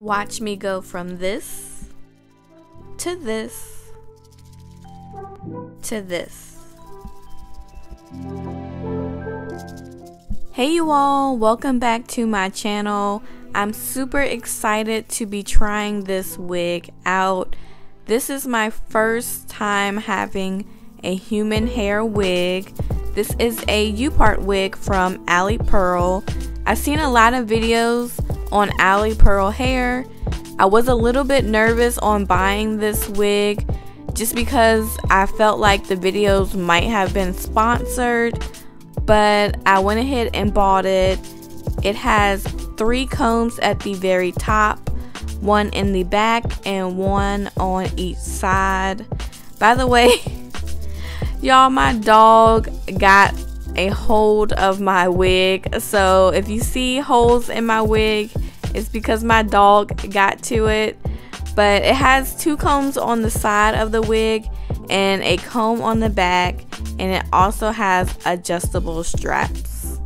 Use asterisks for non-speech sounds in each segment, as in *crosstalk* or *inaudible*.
Watch me go from this to this to this. Hey you all, welcome back to my channel. I'm super excited to be trying this wig out. This is my first time having a human hair wig. This is a U-part wig from Ali Pearl. I've seen a lot of videos on Ali Pearl hair. I was a little bit nervous on buying this wig just because I felt like the videos might have been sponsored, but I went ahead and bought it. It has three combs at the very top, one in the back, and one on each side. By the way, *laughs* y'all, my dog got a hold of my wig. So if you see holes in my wig, it's because my dog got to it. But it has two combs on the side of the wig and a comb on the back. And it also has adjustable straps.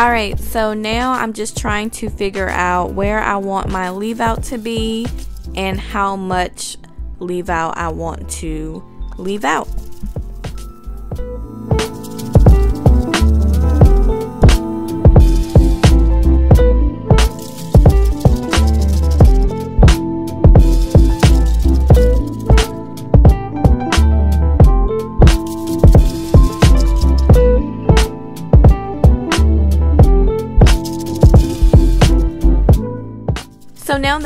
Alright, so now I'm just trying to figure out where I want my leave out to be and how much leave out I want to leave out.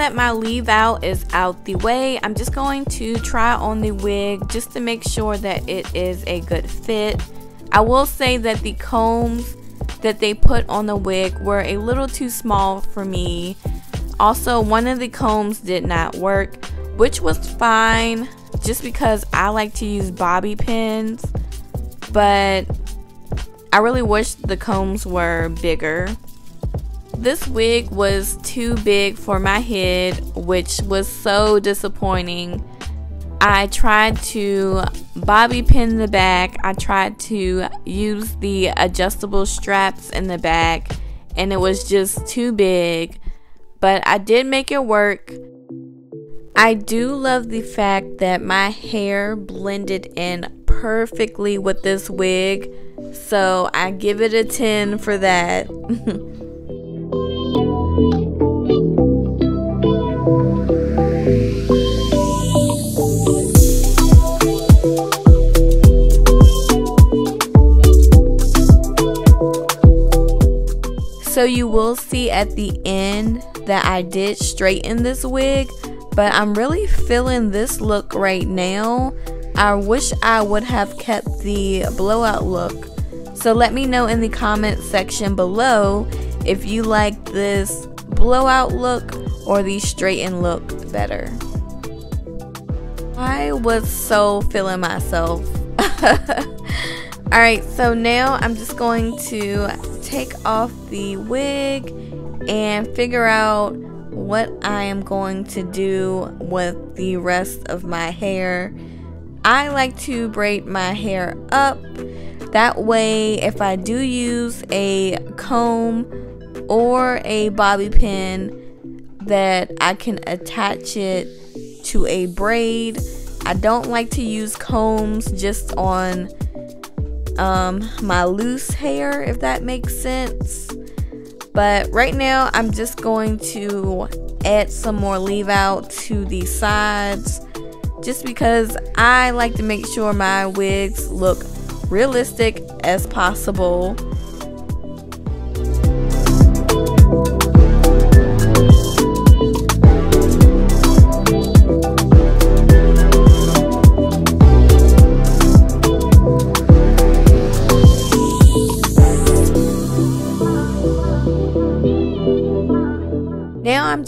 That my leave out is out the way, I'm just going to try on the wig just to make sure that it is a good fit. I will say that the combs that they put on the wig were a little too small for me. Also, one of the combs did not work, which was fine just because I like to use bobby pins, but I really wish the combs were bigger. This wig was too big for my head, which was so disappointing. I tried to bobby pin the back, I tried to use the adjustable straps in the back, and it was just too big. But I did make it work. I do love the fact that my hair blended in perfectly with this wig, so I give it a 10 for that. *laughs* you will see at the end that I did straighten this wig, but I'm really feeling this look right now. I wish I would have kept the blowout look. So let me know in the comment section below if you like this blowout look or the straightened look better. I was so feeling myself. *laughs* Alright, so now I'm just going to take off the wig and figure out what I am going to do with the rest of my hair. I like to braid my hair up. That way, if I do use a comb or a bobby pin, that I can attach it to a braid. I don't like to use combs just on um, my loose hair, if that makes sense. But right now, I'm just going to add some more leave out to the sides just because I like to make sure my wigs look realistic as possible.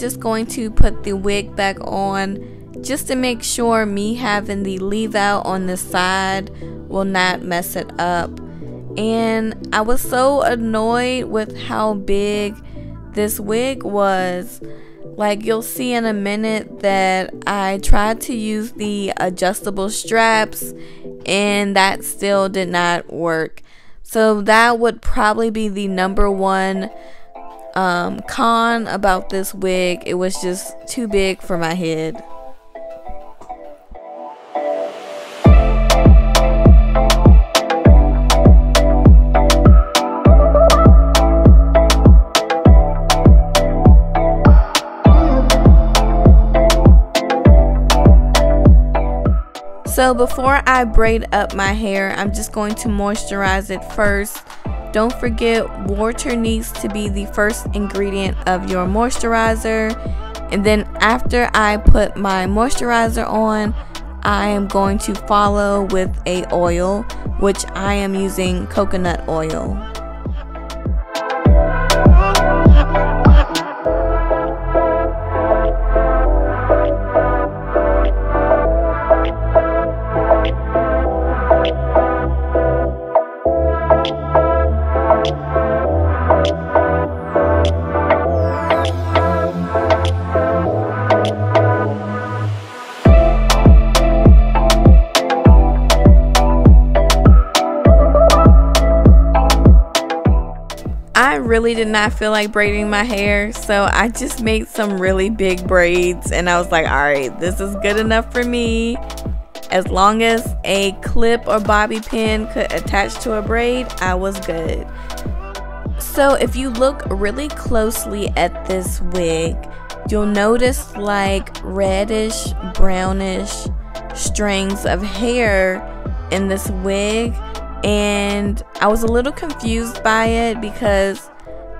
Just going to put the wig back on just to make sure me having the leave out on the side will not mess it up. And I was so annoyed with how big this wig was. Like you'll see in a minute that I tried to use the adjustable straps and that still did not work. So that would probably be the number one um, con about this wig. It was just too big for my head. So before I braid up my hair, I'm just going to moisturize it first. Don't forget water needs to be the first ingredient of your moisturizer. And then after I put my moisturizer on, I am going to follow with a oil, which I am using coconut oil. Really did not feel like braiding my hair, so I just made some really big braids and I was like, alright, this is good enough for me. As long as a clip or bobby pin could attach to a braid, I was good. So if you look really closely at this wig, you'll notice like reddish, brownish strings of hair in this wig and I was a little confused by it because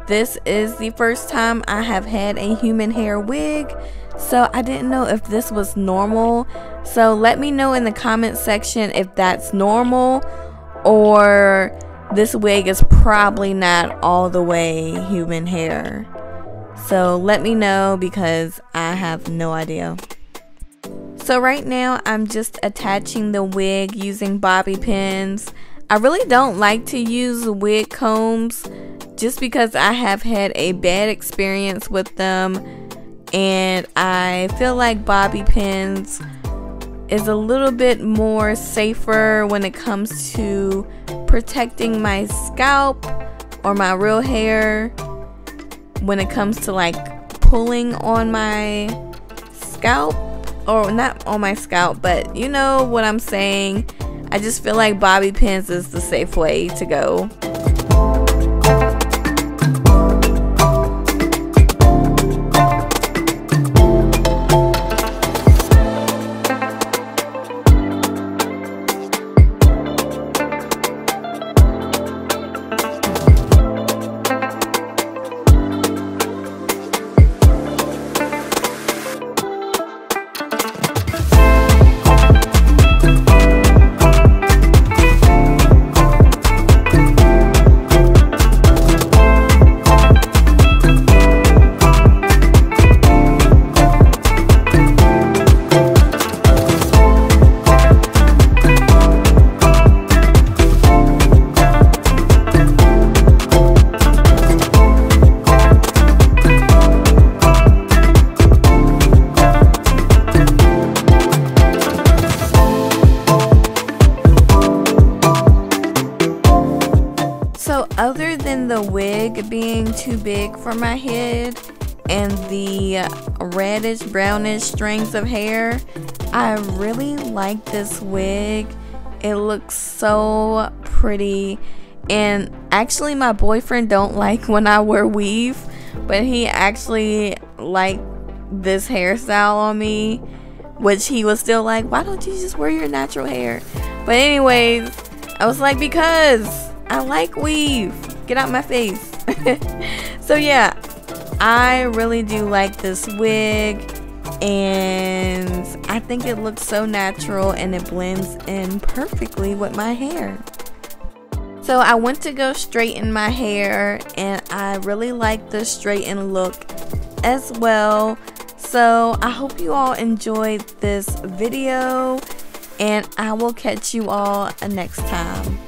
this is the first time I have had a human hair wig, so I didn't know if this was normal. So let me know in the comment section if that's normal or this wig is probably not all the way human hair. So let me know because I have no idea. So right now I'm just attaching the wig using bobby pins. I really don't like to use wig combs just because I have had a bad experience with them and I feel like bobby pins is a little bit more safer when it comes to protecting my scalp or my real hair when it comes to like pulling on my scalp. Or not on my scalp but you know what I'm saying. I just feel like bobby pins is the safe way to go the wig being too big for my head and the reddish brownish strings of hair, I really like this wig. It looks so pretty and actually my boyfriend don't like when I wear weave, but he actually liked this hairstyle on me, which he was still like, "Why don't you just wear your natural hair?" But anyways, I was like because I like weave. Get out my face. *laughs* so yeah, I really do like this wig and I think it looks so natural and it blends in perfectly with my hair. So I went to go straighten my hair and I really like the straightened look as well. So I hope you all enjoyed this video and I will catch you all next time.